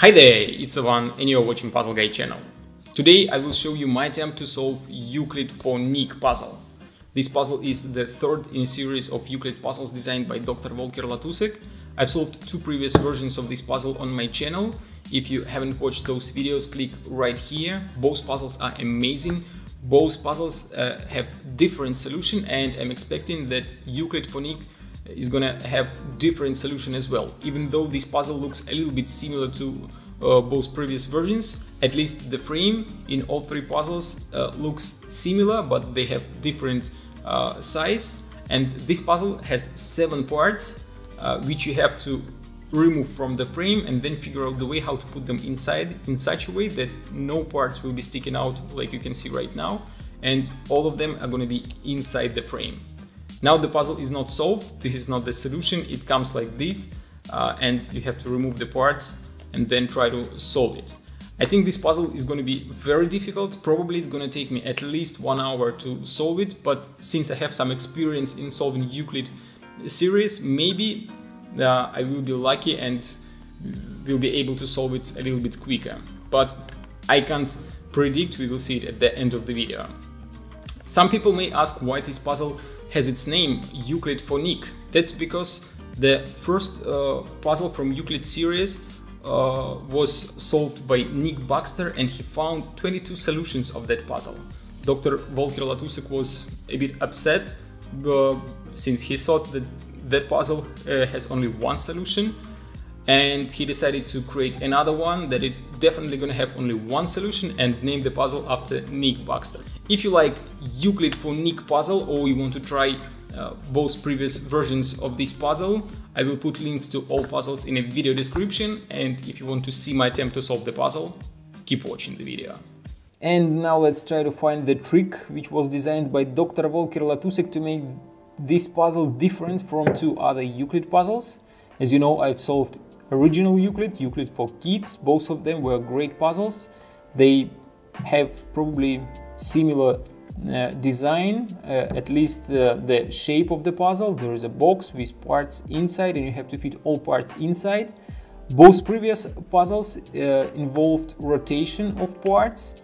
Hi there, it's Ivan and you're watching Puzzle Guy channel. Today I will show you my attempt to solve Euklid for Nick puzzle. This puzzle is the third in a series of Euklid puzzles designed by Dr. Volker Latussek. I've solved two previous versions of this puzzle on my channel. If you haven't watched those videos, click right here. Both puzzles are amazing. Both puzzles uh, have different solution and I'm expecting that Euklid for Nick is gonna have different solution as well. Even though this puzzle looks a little bit similar to uh, both previous versions, at least the frame in all three puzzles uh, looks similar, but they have different uh, size. And this puzzle has seven parts, uh, which you have to remove from the frame and then figure out the way how to put them inside in such a way that no parts will be sticking out like you can see right now and all of them are going to be inside the frame. Now the puzzle is not solved, this is not the solution, it comes like this uh, and you have to remove the parts and then try to solve it. I think this puzzle is going to be very difficult, probably it's going to take me at least one hour to solve it, but since I have some experience in solving Euklid series, maybe uh, I will be lucky and will be able to solve it a little bit quicker. But I can't predict, we will see it at the end of the video. Some people may ask why this puzzle has its name Euklid for Nick. That's because the first uh, puzzle from Euklid series uh, was solved by Nick Baxter and he found 22 solutions of that puzzle. Dr. Volker Latussek was a bit upset uh, since he thought that that puzzle uh, has only one solution and he decided to create another one that is definitely going to have only one solution and name the puzzle after Nick Baxter. If you like Euklid for Nick puzzle or you want to try uh, both previous versions of this puzzle, I will put links to all puzzles in a video description and if you want to see my attempt to solve the puzzle, keep watching the video. And now let's try to find the trick which was designed by Dr. Volker Latussek to make this puzzle different from two other Euklid puzzles. As you know, I've solved original Euklid, Euklid for kids. Both of them were great puzzles. They have probably similar uh, design, uh, at least uh, the shape of the puzzle. There is a box with parts inside and you have to fit all parts inside. Both previous puzzles uh, involved rotation of parts.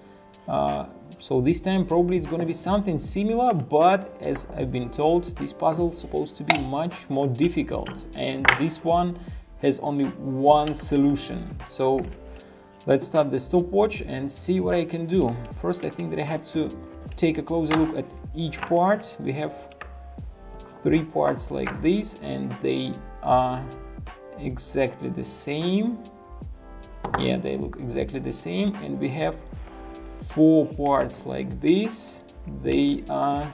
Uh, so this time probably it's going to be something similar, but as I've been told, this puzzle is supposed to be much more difficult. And this one has only one solution. So let's start the stopwatch and see what I can do. First, I think that I have to take a closer look at each part. We have three parts like this and they are exactly the same. Yeah, they look exactly the same. And we have four parts like this. They are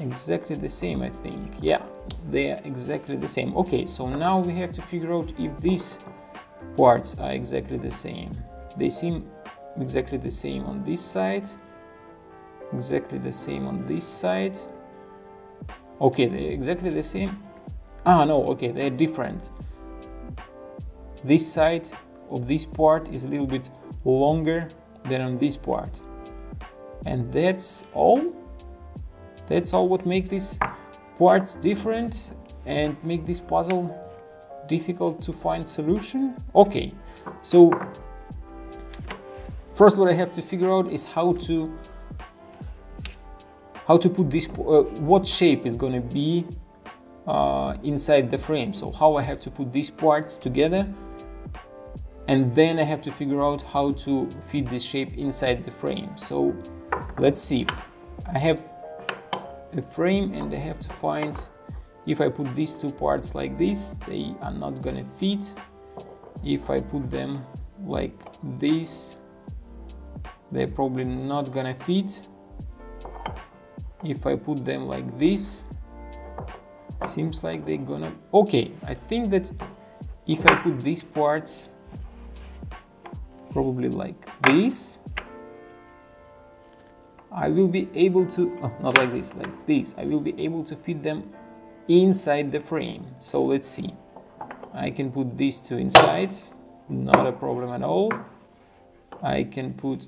exactly the same, I think. Yeah, they are exactly the same. Okay, so now we have to figure out if these parts are exactly the same. They seem exactly the same on this side, exactly the same on this side. Okay, they're exactly the same. Ah, no, okay, they're different. This side of this part is a little bit longer than on this part. And that's all. That's all what make these parts different and make this puzzle difficult to find solution. Okay, so first what I have to figure out is how to how to put this, uh, what shape is going to be uh, inside the frame. So how I have to put these parts together and then I have to figure out how to fit this shape inside the frame. So let's see. I have a frame and I have to find if I put these two parts like this, they are not gonna fit. If I put them like this, they're probably not gonna fit. If I put them like this, seems like they're gonna... Okay, I think that if I put these parts probably like this I will be able to oh, not like this like this I will be able to fit them inside the frame. So let's see. I can put these two inside not a problem at all. I can put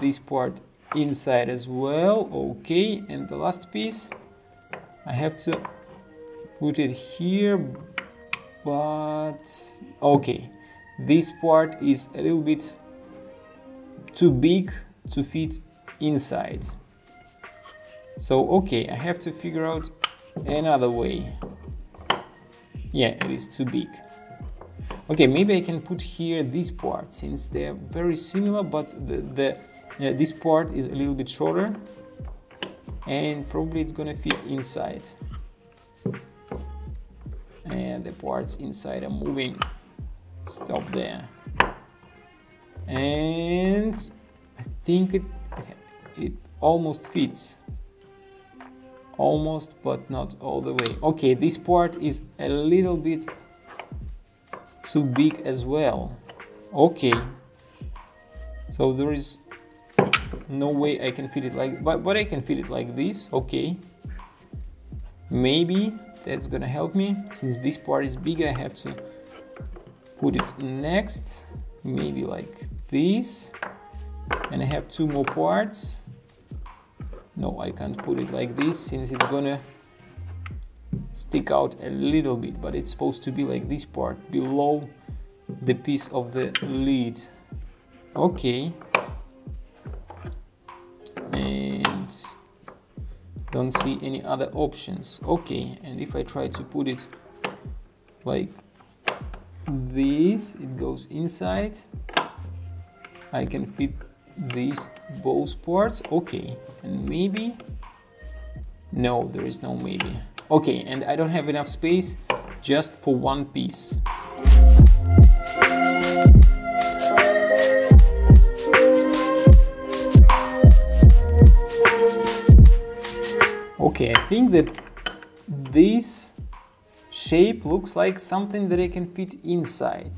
this part inside as well okay. And the last piece I have to put it here but okay. This part is a little bit too big to fit inside. So, okay, I have to figure out another way. Yeah, it is too big. Okay, maybe I can put here this part since they're very similar, but the, the uh, this part is a little bit shorter and probably it's gonna fit inside. And the parts inside are moving. Stop there. And I think it, it almost fits. Almost, but not all the way. Okay, this part is a little bit too big as well. Okay. So there is no way I can fit it like but, but I can fit it like this okay maybe that's gonna help me since this part is big I have to put it next maybe like this and I have two more parts no I can't put it like this since it's gonna stick out a little bit but it's supposed to be like this part below the piece of the lid. Okay. And don't see any other options. Okay and if I try to put it like this it goes inside. I can fit these both parts? Okay. And maybe? No there is no maybe. Okay and I don't have enough space just for one piece. Okay, I think that this shape looks like something that I can fit inside.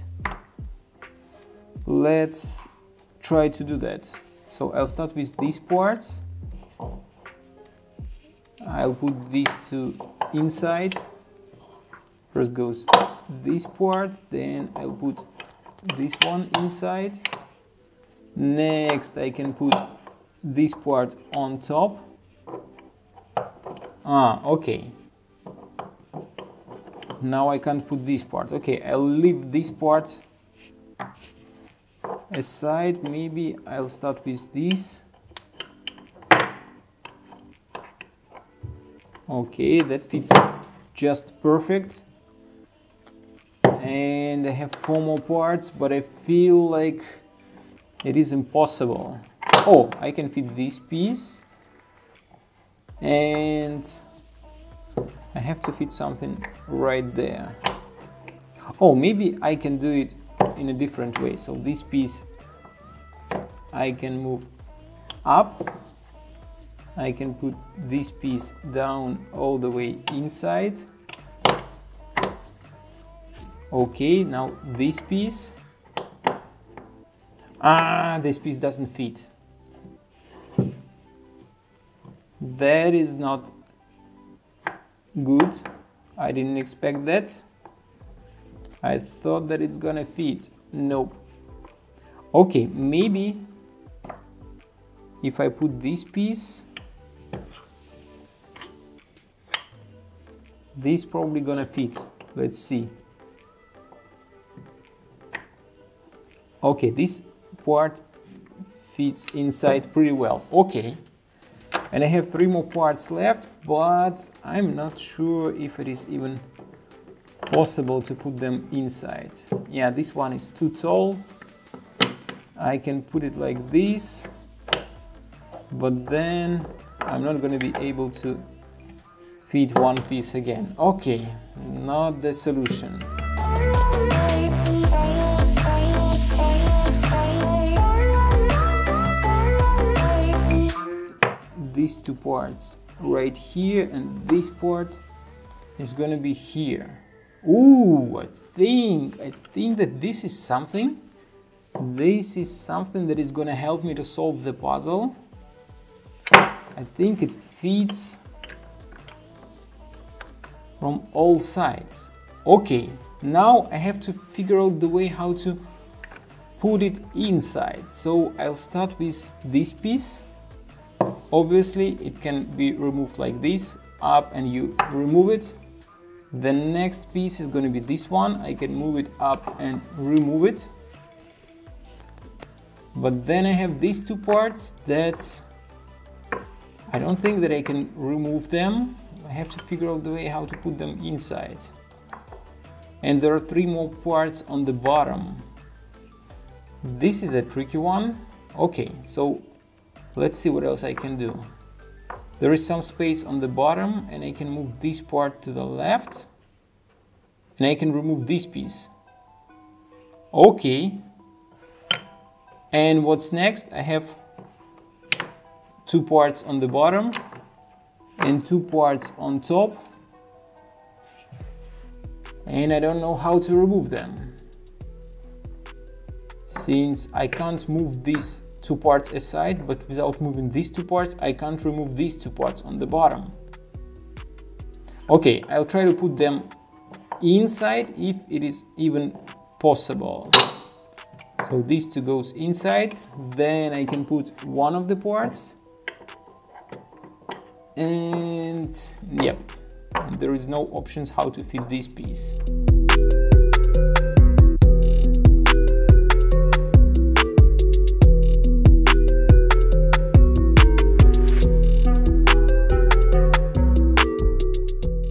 Let's try to do that. So I'll start with these parts. I'll put these two inside. First goes this part, then I'll put this one inside. Next I can put this part on top Ah, okay. Now I can't put this part. Okay, I'll leave this part aside. Maybe I'll start with this. Okay, that fits just perfect. And I have four more parts, but I feel like it is impossible. Oh, I can fit this piece and I have to fit something right there. Oh, maybe I can do it in a different way. So this piece I can move up. I can put this piece down all the way inside. Okay, now this piece. Ah, this piece doesn't fit. that is not good I didn't expect that I thought that it's gonna fit. Nope. Okay maybe if I put this piece this probably gonna fit. Let's see. Okay this part fits inside pretty well. Okay. And I have three more parts left but I'm not sure if it is even possible to put them inside. Yeah this one is too tall. I can put it like this but then I'm not going to be able to fit one piece again. Okay not the solution. These two parts right here and this part is gonna be here. Ooh, I think, I think that this is something. This is something that is gonna help me to solve the puzzle. I think it fits from all sides. Okay, now I have to figure out the way how to put it inside. So I'll start with this piece Obviously it can be removed like this, up and you remove it. The next piece is going to be this one. I can move it up and remove it. But then I have these two parts that I don't think that I can remove them. I have to figure out the way how to put them inside. And there are three more parts on the bottom. This is a tricky one. Okay, so let's see what else I can do. There is some space on the bottom and I can move this part to the left and I can remove this piece. Okay. And what's next? I have two parts on the bottom and two parts on top and I don't know how to remove them since I can't move these two parts aside but without moving these two parts I can't remove these two parts on the bottom. Okay I'll try to put them inside if it is even possible. So these two goes inside then I can put one of the parts and yep there is no options how to fit this piece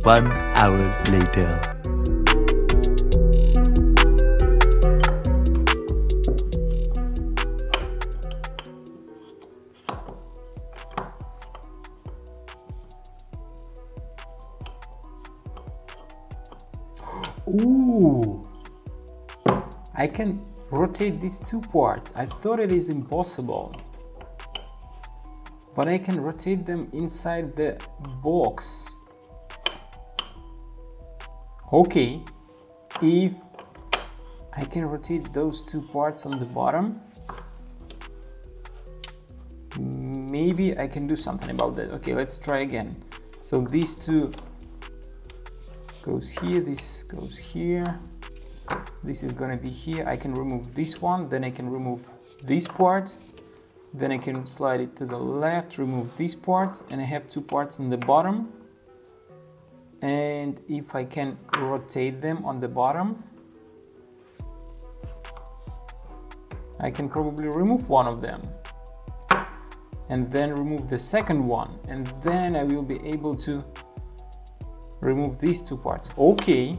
One hour later. Ooh! I can rotate these two parts. I thought it is impossible. But I can rotate them inside the box. Okay, if I can rotate those two parts on the bottom, maybe I can do something about that. Okay, let's try again. So these two goes here, this goes here, this is gonna be here. I can remove this one, then I can remove this part, then I can slide it to the left, remove this part, and I have two parts on the bottom. And if I can rotate them on the bottom, I can probably remove one of them and then remove the second one and then I will be able to remove these two parts. Okay,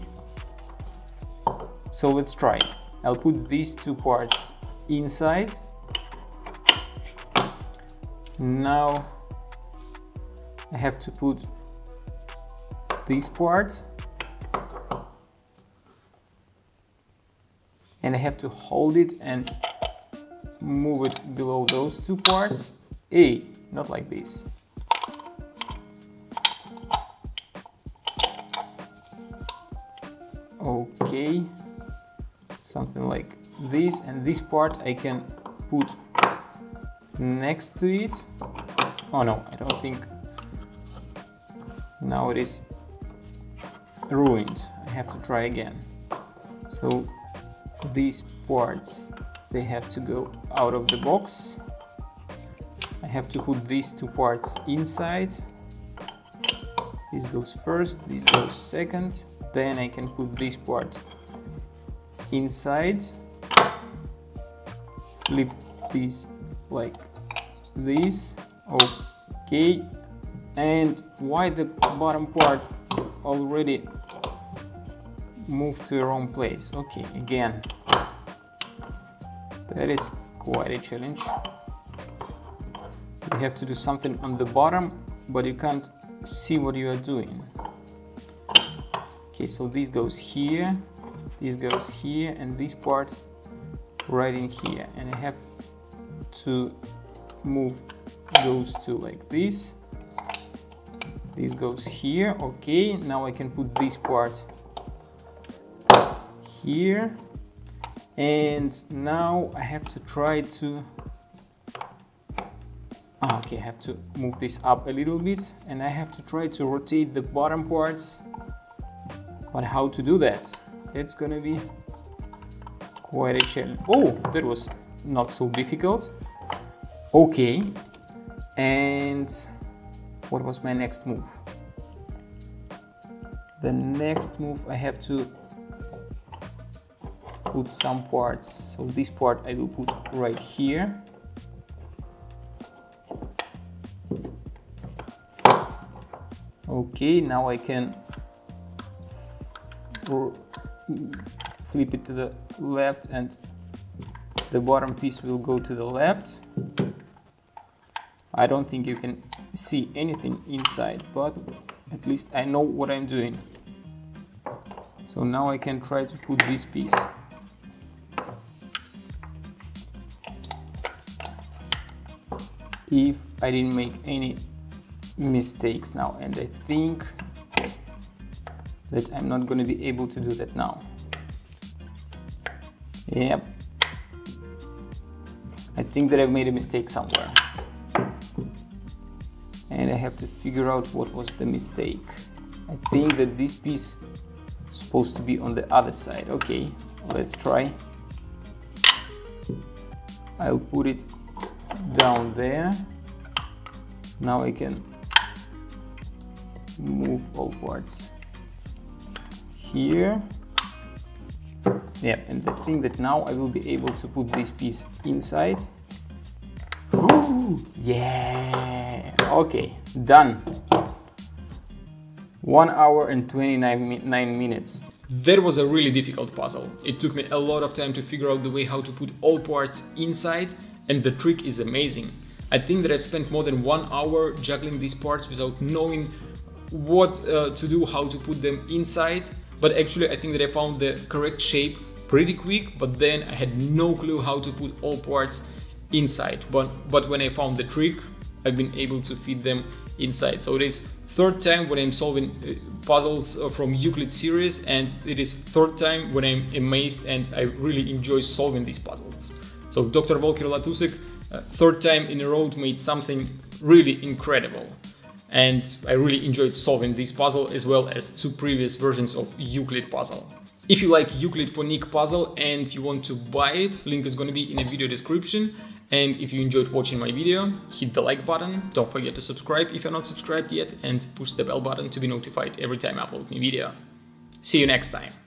so let's try. I'll put these two parts inside. Now I have to put this part and I have to hold it and move it below those two parts. A, not like this. okay. Something like this. And this part I can put next to it. Oh no. I don't think now it is ruined I have to try again. So these parts they have to go out of the box. I have to put these two parts inside. This goes first this goes second. Then I can put this part inside. Flip this like this. Okay. And why the bottom part already moved to the wrong place. Okay again. That is quite a challenge. You have to do something on the bottom but you can't see what you are doing. Okay so this goes here this goes here and this part right in here. And I have to move those two like this. This goes here. Okay now I can put this part here and now I have to try to ah, okay I have to move this up a little bit and I have to try to rotate the bottom parts but how to do that? It's gonna be quite a challenge. Oh, that was not so difficult. Okay, and what was my next move? the next move I have to put some parts so this part I will put right here. Okay now I can flip it to the left and the bottom piece will go to the left. I don't think you can see anything inside but at least I know what I'm doing. So now I can try to put this piece if I didn't make any mistakes now. And I think that I'm not going to be able to do that now. Yep. I think that I've made a mistake somewhere. And I have to figure out what was the mistake. I think that this piece is supposed to be on the other side. Okay let's try. I'll put it down there. Now I can move all parts here. Yeah and I think that now I will be able to put this piece inside. Ooh, yeah okay done. One hour and 29 nine minutes. That was a really difficult puzzle. It took me a lot of time to figure out the way how to put all parts inside and the trick is amazing. I think that I've spent more than one hour juggling these parts without knowing what uh, to do, how to put them inside. But actually I think that I found the correct shape pretty quick, but then I had no clue how to put all parts inside. But, but when I found the trick, I've been able to fit them inside. So it is third time when I'm solving uh, puzzles uh, from Euklid series and it is third time when I'm amazed and I really enjoy solving these puzzles. So Dr. Volker Latussek, uh, third time in a row made something really incredible and I really enjoyed solving this puzzle as well as two previous versions of Euklid puzzle. If you like Euklid for Nick puzzle and you want to buy it, link is gonna be in the video description. And if you enjoyed watching my video, hit the like button, don't forget to subscribe if you're not subscribed yet, and push the bell button to be notified every time I upload new video. See you next time!